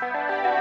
Bye.